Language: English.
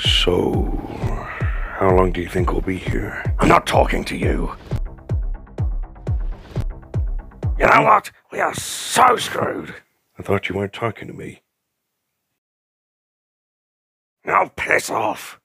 So, how long do you think we'll be here? I'm not talking to you. You know what? We are so screwed. I thought you weren't talking to me. Now piss off.